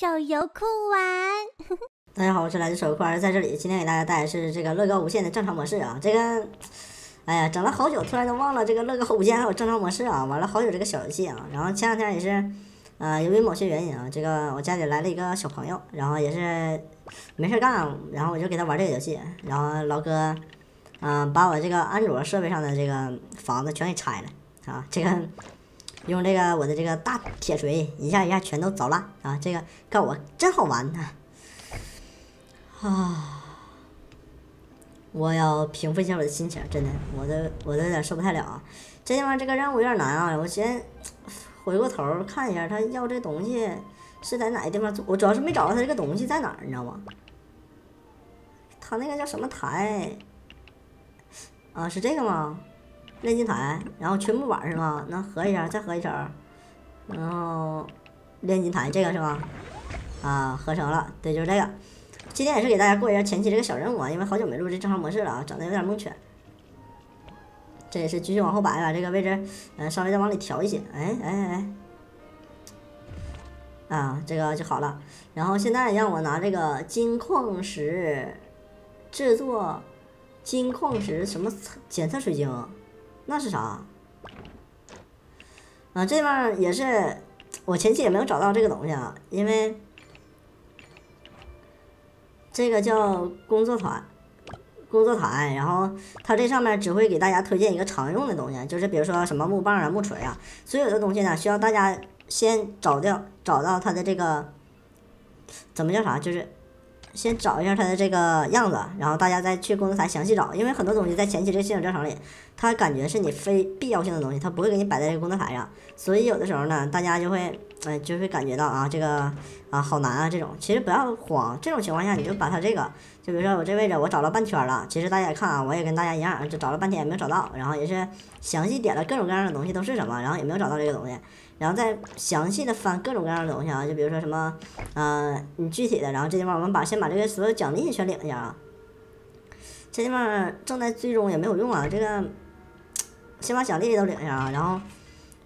手游酷玩。大家好，我是来自手游酷玩，在这里今天给大家带来是这个乐高无限的正常模式啊。这个，哎呀，整了好久，突然就忘了这个乐高无限还有正常模式啊。玩了好久这个小游戏啊，然后前两天也是，呃，由于某些原因啊，这个我家里来了一个小朋友，然后也是没事干，然后我就给他玩这个游戏，然后老哥，嗯，把我这个安卓设备上的这个房子全给拆了啊，这个。用这个我的这个大铁锤，一下一下全都凿烂啊！这个告我真好玩呐！啊，我要平复一下我的心情，真的，我都我都有点受不太了啊！这地方这个任务有点难啊！我先 回过头看一下，他要这东西是在哪个地方做？我主要是没找到他这个东西在哪儿，你知道吗？他那个叫什么台？啊，是这个吗？炼金台，然后全木板是吗？那合一下，再合一层，然后炼金台这个是吗？啊，合成了，对，就是这个。今天也是给大家过一下前期这个小任务啊，因为好久没录这正常模式了啊，整的有点蒙圈。这也是继续往后摆，把这个位置，嗯，稍微再往里调一些。哎哎哎，啊，这个就好了。然后现在让我拿这个金矿石制作金矿石什么检测水晶。那是啥？啊，这边也是，我前期也没有找到这个东西啊，因为这个叫工作台，工作台，然后它这上面只会给大家推荐一个常用的东西，就是比如说什么木棒啊、木锤啊，所有的东西呢需要大家先找掉，找到它的这个怎么叫啥，就是。先找一下它的这个样子，然后大家再去工作台详细找，因为很多东西在前期这个系统教程里，它感觉是你非必要性的东西，它不会给你摆在这个工作台上，所以有的时候呢，大家就会，嗯，就会感觉到啊，这个啊好难啊这种，其实不要慌，这种情况下你就把它这个，就比如说我这位置我找了半圈了，其实大家也看啊，我也跟大家一样，就找了半天也没有找到，然后也是详细点了各种各样的东西都是什么，然后也没有找到这个东西。然后再详细的翻各种各样的东西啊，就比如说什么，嗯，你具体的，然后这地方我们把先把这个所有奖励全领一下啊。这地方正在最终也没有用啊，这个先把奖励都领一下啊。然后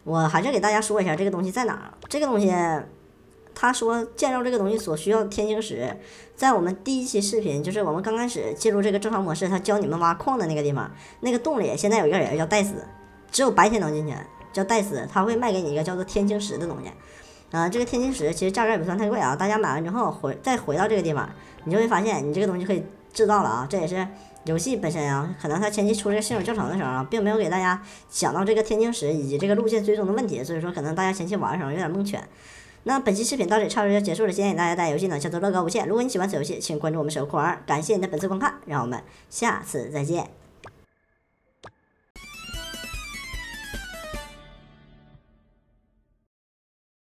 我还是给大家说一下这个东西在哪儿。这个东西，他说建造这个东西所需要天星石，在我们第一期视频，就是我们刚开始进入这个正常模式，他教你们挖矿的那个地方，那个洞里现在有一个人叫戴斯，只有白天能进去。叫戴斯，他会卖给你一个叫做天青石的东西，啊，这个天青石其实价格也不算太贵啊。大家买完之后回再回到这个地方，你就会发现你这个东西可以制造了啊。这也是游戏本身啊，可能它前期出这个新手教程的时候啊，并没有给大家讲到这个天青石以及这个路线追踪的问题，所以说可能大家前期玩的时候有点蒙圈。那本期视频到这里差不多就结束了，今天给大家带游戏呢叫做乐高无限。如果你喜欢此游戏，请关注我们手游酷玩。感谢你的本次观看，让我们下次再见。